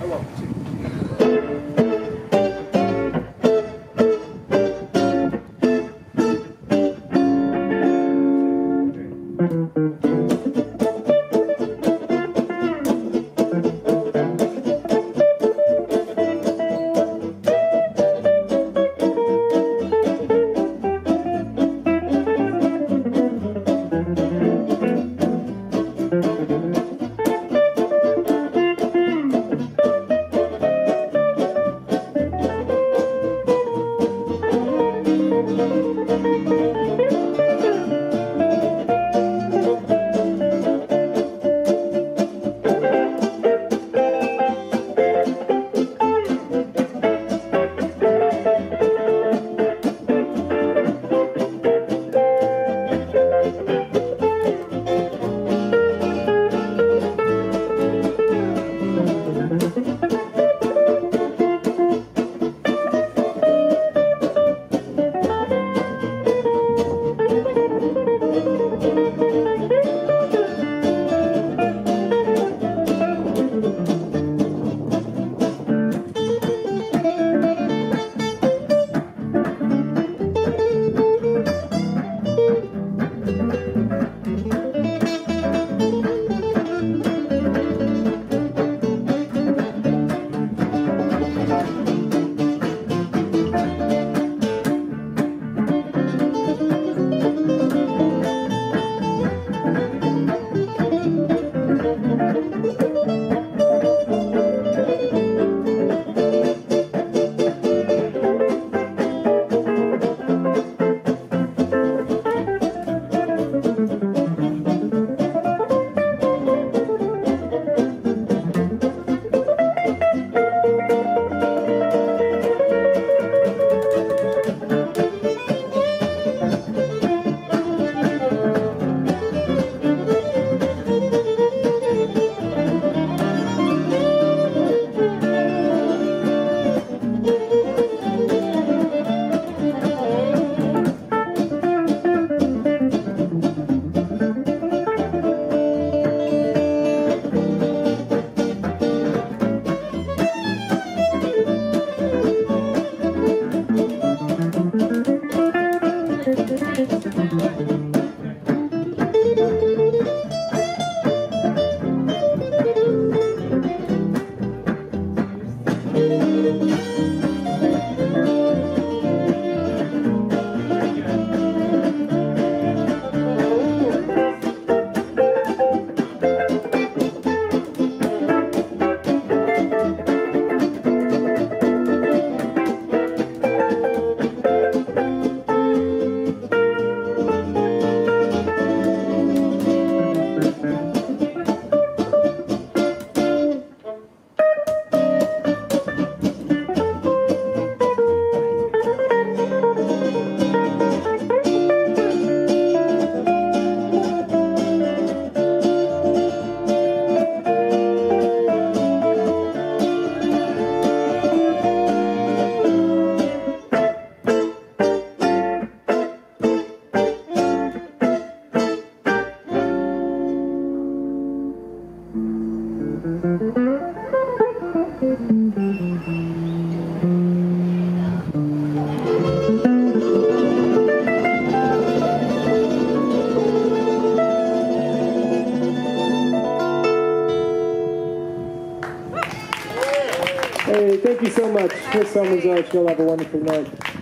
I love it too. Hey, thank you so much. Chris Summers, y'all have a wonderful night.